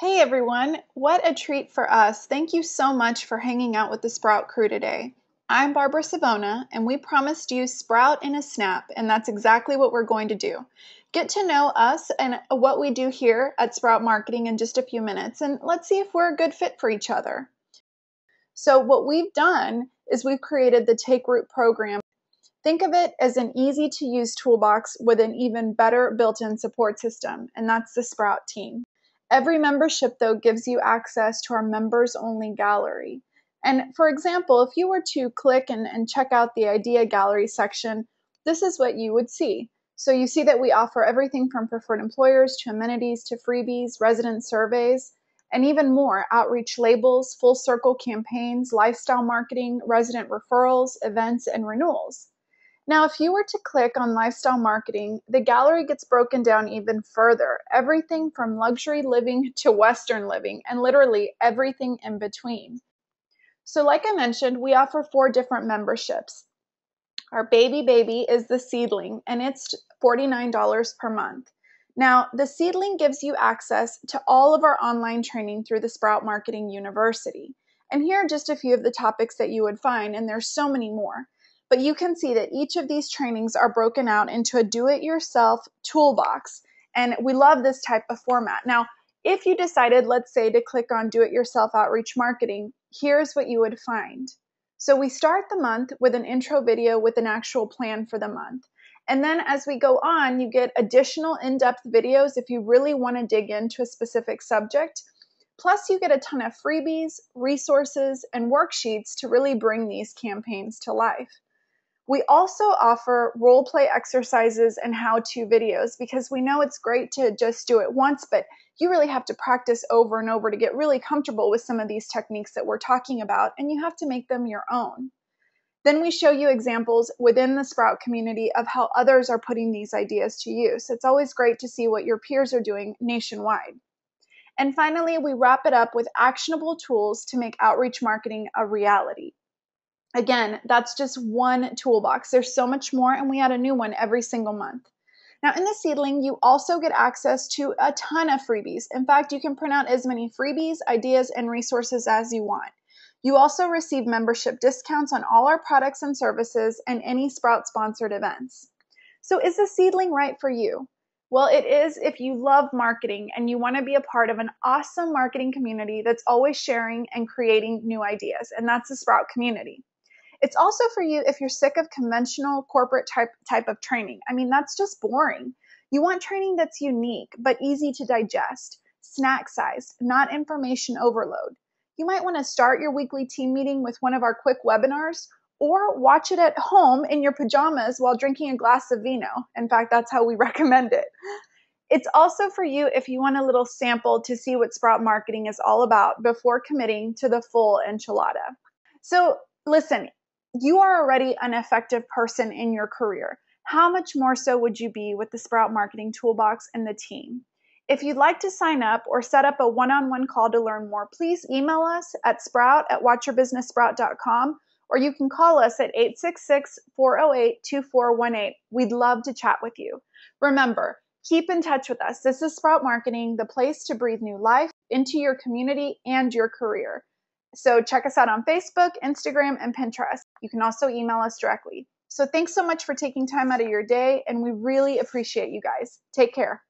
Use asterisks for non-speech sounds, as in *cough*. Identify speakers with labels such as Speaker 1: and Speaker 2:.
Speaker 1: Hey everyone, what a treat for us. Thank you so much for hanging out with the Sprout crew today. I'm Barbara Savona, and we promised you Sprout in a snap, and that's exactly what we're going to do. Get to know us and what we do here at Sprout Marketing in just a few minutes, and let's see if we're a good fit for each other. So, what we've done is we've created the Take Root program. Think of it as an easy to use toolbox with an even better built in support system, and that's the Sprout team. Every membership, though, gives you access to our members only gallery. And for example, if you were to click and, and check out the idea gallery section, this is what you would see. So you see that we offer everything from preferred employers to amenities to freebies, resident surveys, and even more outreach labels, full circle campaigns, lifestyle marketing, resident referrals, events, and renewals. Now, if you were to click on lifestyle marketing, the gallery gets broken down even further everything from luxury living to Western living, and literally everything in between. So, like I mentioned, we offer four different memberships. Our baby baby is the seedling, and it's $49 per month. Now, the seedling gives you access to all of our online training through the Sprout Marketing University. And here are just a few of the topics that you would find, and there's so many more. But you can see that each of these trainings are broken out into a do it yourself toolbox. And we love this type of format. Now, if you decided, let's say, to click on do it yourself outreach marketing, here's what you would find. So we start the month with an intro video with an actual plan for the month. And then as we go on, you get additional in depth videos if you really want to dig into a specific subject. Plus, you get a ton of freebies, resources, and worksheets to really bring these campaigns to life. We also offer role play exercises and how to videos because we know it's great to just do it once, but you really have to practice over and over to get really comfortable with some of these techniques that we're talking about, and you have to make them your own. Then we show you examples within the Sprout community of how others are putting these ideas to use. It's always great to see what your peers are doing nationwide. And finally, we wrap it up with actionable tools to make outreach marketing a reality. Again, that's just one toolbox. There's so much more, and we add a new one every single month. Now, in the seedling, you also get access to a ton of freebies. In fact, you can print out as many freebies, ideas, and resources as you want. You also receive membership discounts on all our products and services and any Sprout sponsored events. So, is the seedling right for you? Well, it is if you love marketing and you want to be a part of an awesome marketing community that's always sharing and creating new ideas, and that's the Sprout community. It's also for you if you're sick of conventional corporate type, type of training. I mean, that's just boring. You want training that's unique but easy to digest, snack sized, not information overload. You might want to start your weekly team meeting with one of our quick webinars or watch it at home in your pajamas while drinking a glass of vino. In fact, that's how we *laughs* recommend it. It's also for you if you want a little sample to see what Sprout Marketing is all about before committing to the full enchilada. So, listen, you are already an effective person in your career. How much more so would you be with the Sprout Marketing Toolbox and the team? If you'd like to sign up or set up a one on one call to learn more, please email us at sprout at watchyourbusinesssprout.com or you can call us at 866 408 2418. We'd love to chat with you. Remember, keep in touch with us. This is Sprout Marketing, the place to breathe new life into your community and your career. So check us out on Facebook, Instagram, and Pinterest. You can also email us directly. So thanks so much for taking time out of your day, and we really appreciate you guys. Take care.